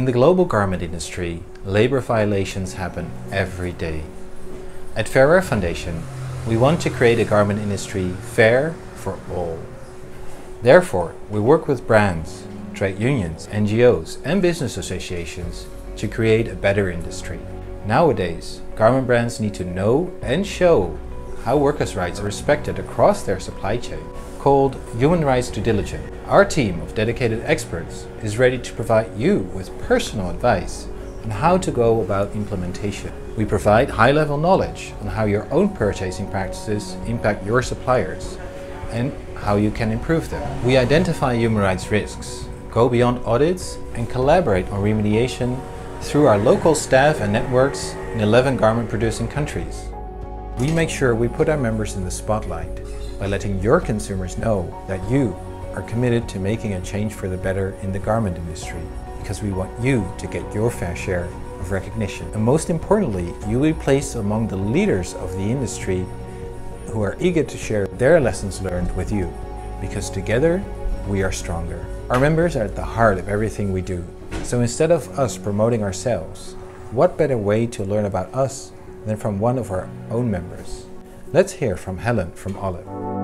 In the global garment industry, labor violations happen every day. At Fair Foundation, we want to create a garment industry fair for all. Therefore, we work with brands, trade unions, NGOs and business associations to create a better industry. Nowadays, garment brands need to know and show how workers' rights are respected across their supply chain, called Human Rights Due Diligence. Our team of dedicated experts is ready to provide you with personal advice on how to go about implementation. We provide high-level knowledge on how your own purchasing practices impact your suppliers and how you can improve them. We identify human rights risks, go beyond audits and collaborate on remediation through our local staff and networks in 11 garment producing countries. We make sure we put our members in the spotlight by letting your consumers know that you are committed to making a change for the better in the garment industry because we want you to get your fair share of recognition. And most importantly, you will be placed among the leaders of the industry who are eager to share their lessons learned with you because together we are stronger. Our members are at the heart of everything we do. So instead of us promoting ourselves, what better way to learn about us than from one of our own members? Let's hear from Helen from Olymp.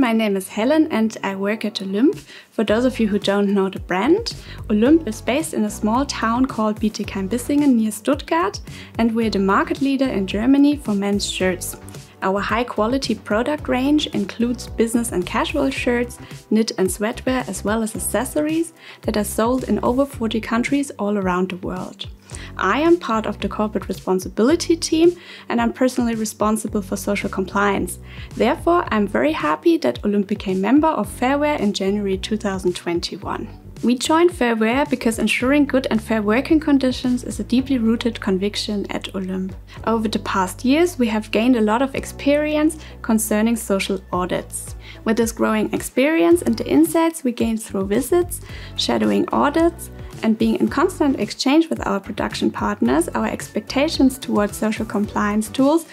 My name is Helen and I work at Olymp. For those of you who don't know the brand, Olymp is based in a small town called Bietigheim-Bissingen near Stuttgart and we're the market leader in Germany for men's shirts. Our high quality product range includes business and casual shirts, knit and sweatwear, as well as accessories that are sold in over 40 countries all around the world. I am part of the corporate responsibility team and I'm personally responsible for social compliance. Therefore, I'm very happy that Olymp became member of Fairwear in January 2021. We joined Fairwear because ensuring good and fair working conditions is a deeply rooted conviction at Olymp. Over the past years, we have gained a lot of experience concerning social audits. With this growing experience and the insights we gained through visits, shadowing audits, and being in constant exchange with our production partners, our expectations towards social compliance tools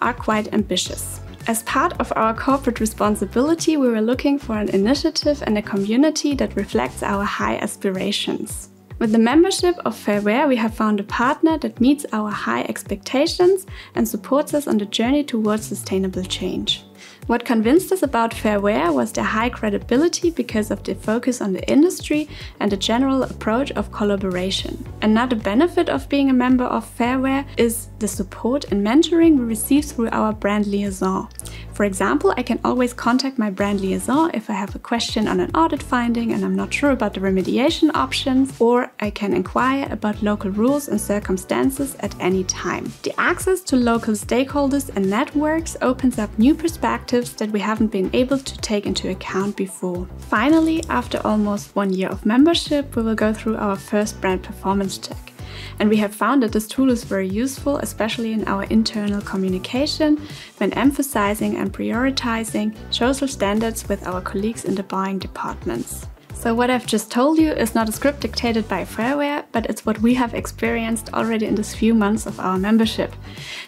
are quite ambitious. As part of our corporate responsibility, we were looking for an initiative and a community that reflects our high aspirations. With the membership of Fairwear, we have found a partner that meets our high expectations and supports us on the journey towards sustainable change. What convinced us about Fairwear was their high credibility because of the focus on the industry and the general approach of collaboration. Another benefit of being a member of Fairwear is the support and mentoring we receive through our brand liaison. For example, I can always contact my brand liaison if I have a question on an audit finding and I'm not sure about the remediation options, or I can inquire about local rules and circumstances at any time. The access to local stakeholders and networks opens up new perspectives that we haven't been able to take into account before. Finally, after almost one year of membership, we will go through our first brand performance check. And we have found that this tool is very useful, especially in our internal communication, when emphasizing and prioritizing social standards with our colleagues in the buying departments. So what I've just told you is not a script dictated by Fairwear, but it's what we have experienced already in this few months of our membership.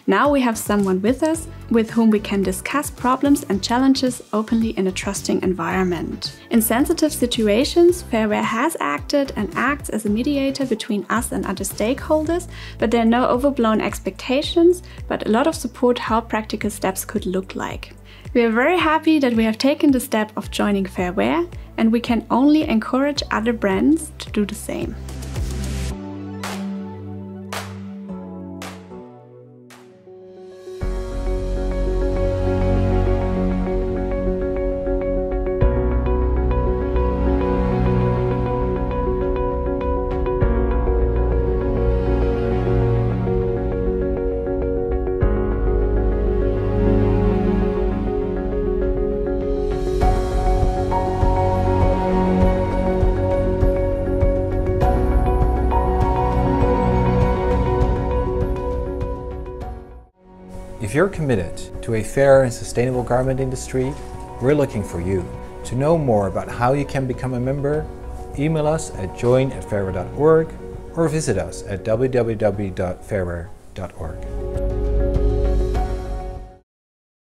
Now we have someone with us with whom we can discuss problems and challenges openly in a trusting environment. In sensitive situations, Fairwear has acted and acts as a mediator between us and other stakeholders, but there are no overblown expectations, but a lot of support how practical steps could look like. We are very happy that we have taken the step of joining Fairwear and we can only encourage other brands to do the same. If you're committed to a fair and sustainable garment industry, we're looking for you. To know more about how you can become a member, email us at join at or visit us at www.fairwear.org.